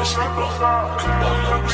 my sleeper. Kembali.